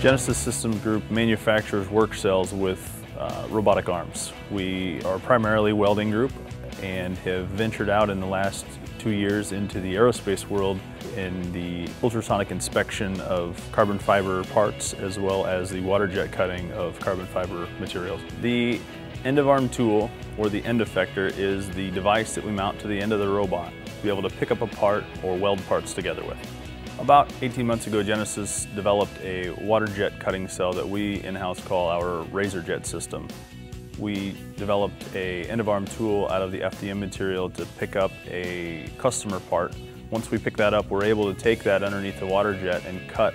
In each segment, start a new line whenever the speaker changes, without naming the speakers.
Genesis Systems Group manufactures work cells with uh, robotic arms. We are primarily welding group and have ventured out in the last two years into the aerospace world in the ultrasonic inspection of carbon fiber parts as well as the water jet cutting of carbon fiber materials. The end of arm tool or the end effector is the device that we mount to the end of the robot to be able to pick up a part or weld parts together with. About 18 months ago, Genesis developed a water jet cutting cell that we in-house call our Razor Jet system. We developed a end-of-arm tool out of the FDM material to pick up a customer part. Once we pick that up, we're able to take that underneath the water jet and cut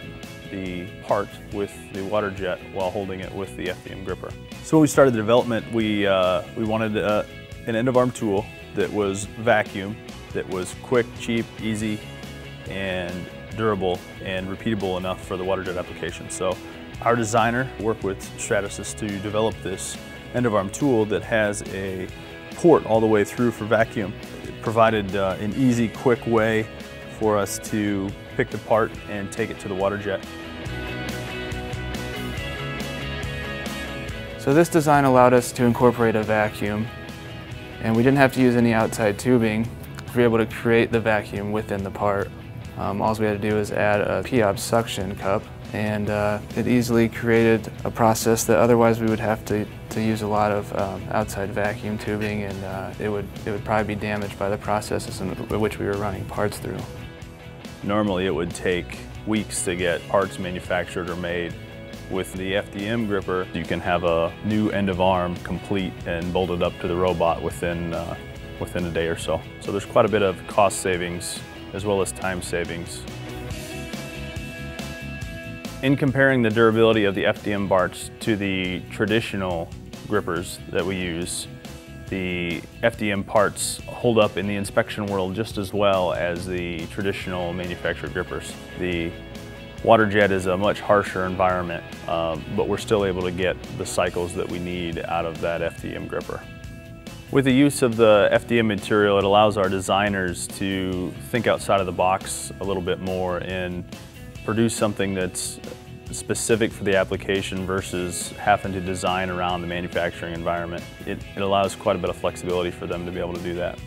the part with the water jet while holding it with the FDM gripper. So when we started the development, we, uh, we wanted uh, an end-of-arm tool that was vacuum, that was quick, cheap, easy, and durable and repeatable enough for the water jet application. So our designer worked with Stratasys to develop this end of arm tool that has a port all the way through for vacuum. It provided uh, an easy, quick way for us to pick the part and take it to the water jet.
So this design allowed us to incorporate a vacuum and we didn't have to use any outside tubing. We were able to create the vacuum within the part. Um, all we had to do was add a PIAB suction cup and uh, it easily created a process that otherwise we would have to, to use a lot of um, outside vacuum tubing and uh, it, would, it would probably be damaged by the processes in which we were running parts through.
Normally it would take weeks to get parts manufactured or made. With the FDM gripper, you can have a new end of arm complete and bolted up to the robot within, uh, within a day or so. So there's quite a bit of cost savings as well as time savings. In comparing the durability of the FDM parts to the traditional grippers that we use, the FDM parts hold up in the inspection world just as well as the traditional manufactured grippers. The water jet is a much harsher environment, um, but we're still able to get the cycles that we need out of that FDM gripper. With the use of the FDM material, it allows our designers to think outside of the box a little bit more and produce something that's specific for the application versus having to design around the manufacturing environment. It, it allows quite a bit of flexibility for them to be able to do that.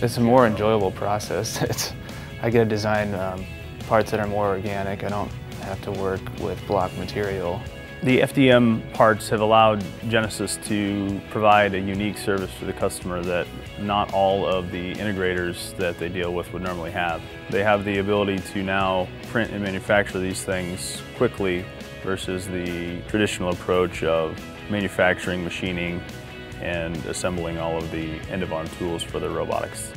It's a more enjoyable process. It's, I get to design um, parts that are more organic. I don't have to work with block material.
The FDM parts have allowed Genesis to provide a unique service to the customer that not all of the integrators that they deal with would normally have. They have the ability to now print and manufacture these things quickly versus the traditional approach of manufacturing, machining, and assembling all of the end-of-arm tools for their robotics.